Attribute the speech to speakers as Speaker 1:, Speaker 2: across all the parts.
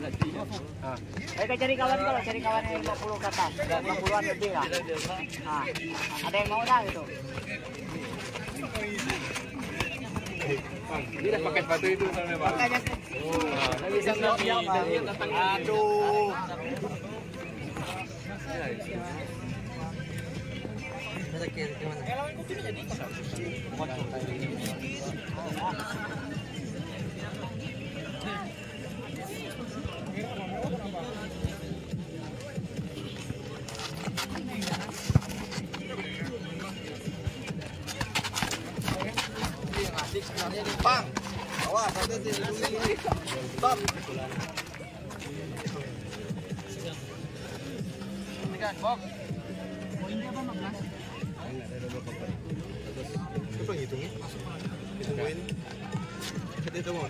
Speaker 1: Mereka
Speaker 2: cari kawan kalau cari kawan yang 50 ke atas, 50-an lebih lah. Nah, ada yang mau dah gitu.
Speaker 1: Dia dah pakai sepatu itu soalnya Pak.
Speaker 2: Makanya Oh,
Speaker 1: nah, bisa nabi dari datang Aduh. Bang, Stop. Tingnan, Bob. O hindi
Speaker 3: ba mag-last? Ayun na, dito ba pa Tapos, ito pa hitungin.
Speaker 1: Hitungin. Dito mo.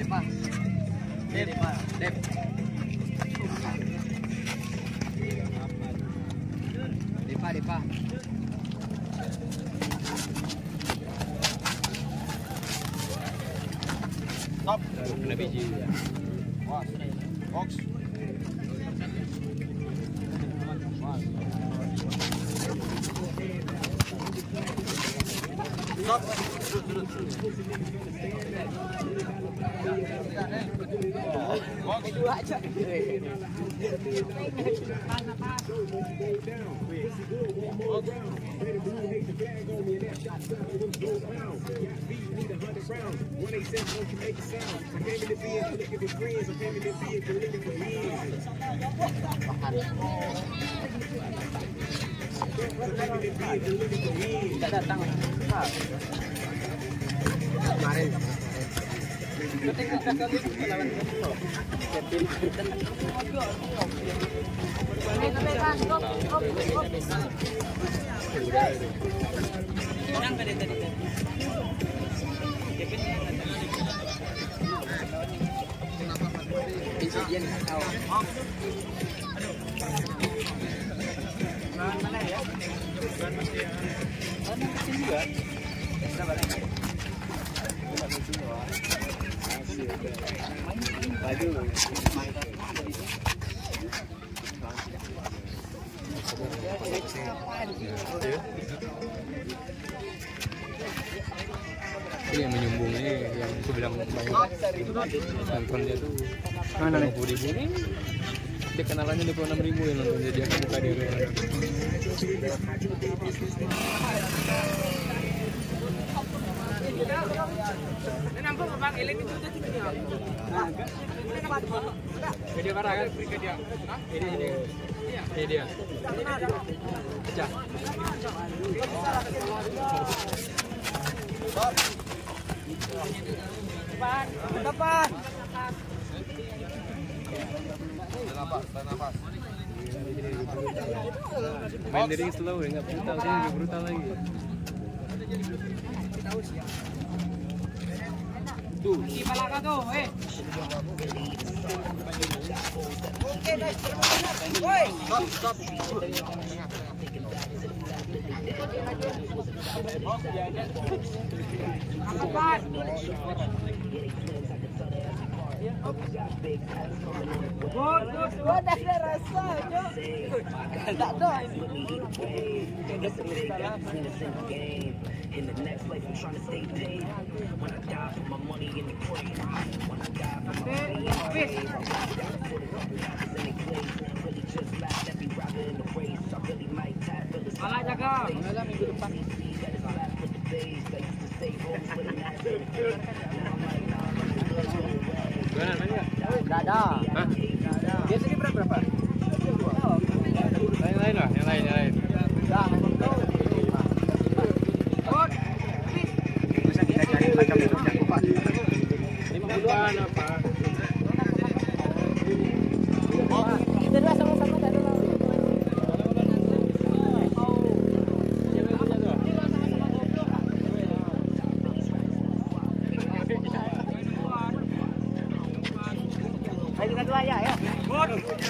Speaker 2: Depan. Dep, depan. Dep. Stop.
Speaker 1: kena biji. Stop. Dua aja.
Speaker 3: Tak datang.
Speaker 2: Ya?
Speaker 1: Berapa lagi? Ini yang menyumbung ini yang aku bilang banyak nonton dia tuh mana nih? ribu ini. Dia kenalannya di enam ribu yang nonton dia dia buka dia Video karena kan? Ini dia. Ini Ini dia. Pecah. Stop. Depan, depan. Tahan nafas, nafas. Main dari slow ya nggak brutal sih lebih brutal lagi. Hindi
Speaker 3: pala ka to, eh. Stop, stop. Kapat! In
Speaker 1: the next life, I'm trying to stay paid. When I die, put my money in the grave. When I die, put
Speaker 3: my money in the grave.
Speaker 2: Enggak ada.
Speaker 1: Hah? Enggak ada. Biasanya berapa? Yang lain lah, yang lain, yang lain.